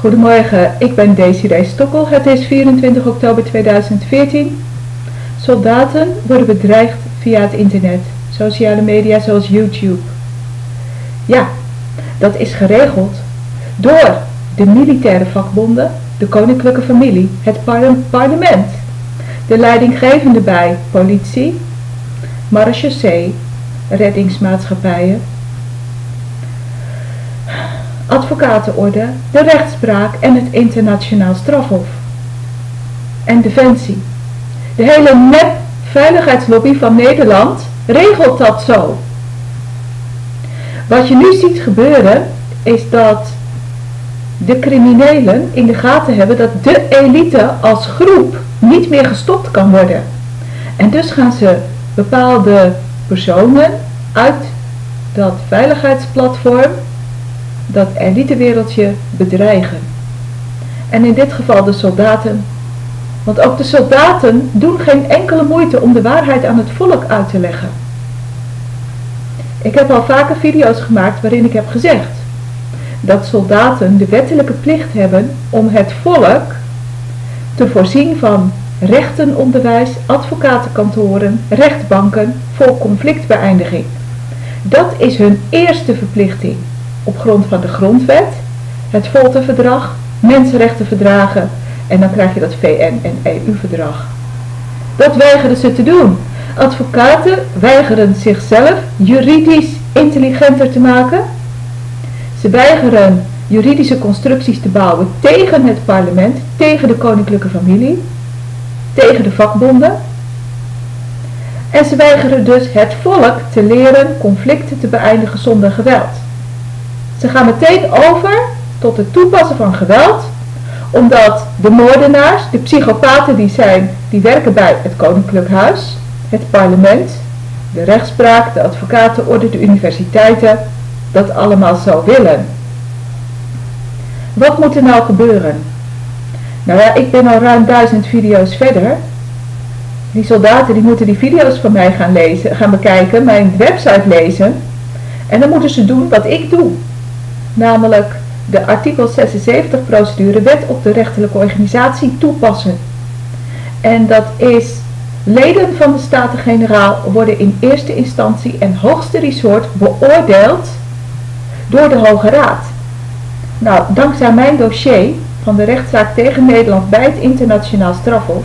Goedemorgen, ik ben Desiree Stokkel. Het is 24 oktober 2014. Soldaten worden bedreigd via het internet, sociale media zoals YouTube. Ja, dat is geregeld door de militaire vakbonden, de koninklijke familie, het parlement, de leidinggevende bij politie, marechaussee, reddingsmaatschappijen, advocatenorde, de rechtspraak en het internationaal strafhof. En defensie. De hele nep-veiligheidslobby van Nederland regelt dat zo. Wat je nu ziet gebeuren is dat de criminelen in de gaten hebben dat de elite als groep niet meer gestopt kan worden. En dus gaan ze bepaalde personen uit dat veiligheidsplatform, dat elitewereldje bedreigen. En in dit geval de soldaten. Want ook de soldaten doen geen enkele moeite om de waarheid aan het volk uit te leggen. Ik heb al vaker video's gemaakt waarin ik heb gezegd dat soldaten de wettelijke plicht hebben om het volk te voorzien van rechtenonderwijs, advocatenkantoren, rechtbanken voor conflictbeëindiging. Dat is hun eerste verplichting op grond van de grondwet, het folterverdrag, mensenrechtenverdragen en dan krijg je dat VN en EU-verdrag. Dat weigeren ze te doen. Advocaten weigeren zichzelf juridisch intelligenter te maken. Ze weigeren juridische constructies te bouwen tegen het parlement, tegen de koninklijke familie, tegen de vakbonden. En ze weigeren dus het volk te leren conflicten te beëindigen zonder geweld. Ze gaan meteen over tot het toepassen van geweld, omdat de moordenaars, de psychopaten die zijn, die werken bij het koninklijk huis, het parlement, de rechtspraak, de advocatenorde, de universiteiten, dat allemaal zo willen. Wat moet er nou gebeuren? Nou ja, ik ben al ruim duizend video's verder. Die soldaten die moeten die video's van mij gaan lezen, gaan bekijken, mijn website lezen. En dan moeten ze doen wat ik doe. Namelijk de artikel 76 procedure wet op de rechterlijke organisatie toepassen. En dat is leden van de Staten-Generaal worden in eerste instantie en hoogste resort beoordeeld door de Hoge Raad. Nou, dankzij mijn dossier van de rechtszaak tegen Nederland bij het internationaal strafhof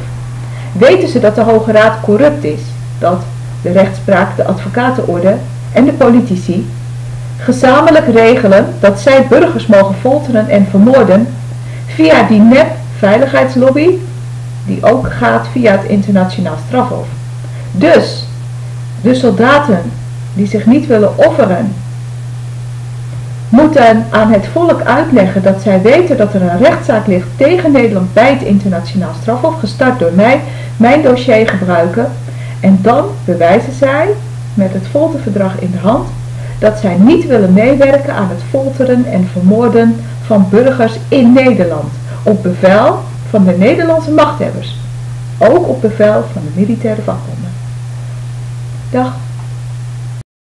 weten ze dat de Hoge Raad corrupt is. Dat de rechtspraak, de advocatenorde en de politici gezamenlijk regelen dat zij burgers mogen folteren en vermoorden via die nep-veiligheidslobby die ook gaat via het internationaal strafhof. Dus de soldaten die zich niet willen offeren moeten aan het volk uitleggen dat zij weten dat er een rechtszaak ligt tegen Nederland bij het internationaal strafhof, gestart door mij, mijn dossier gebruiken. En dan bewijzen zij met het folterverdrag in de hand dat zij niet willen meewerken aan het folteren en vermoorden van burgers in Nederland op bevel van de Nederlandse machthebbers. Ook op bevel van de militaire vakbonden. Dag.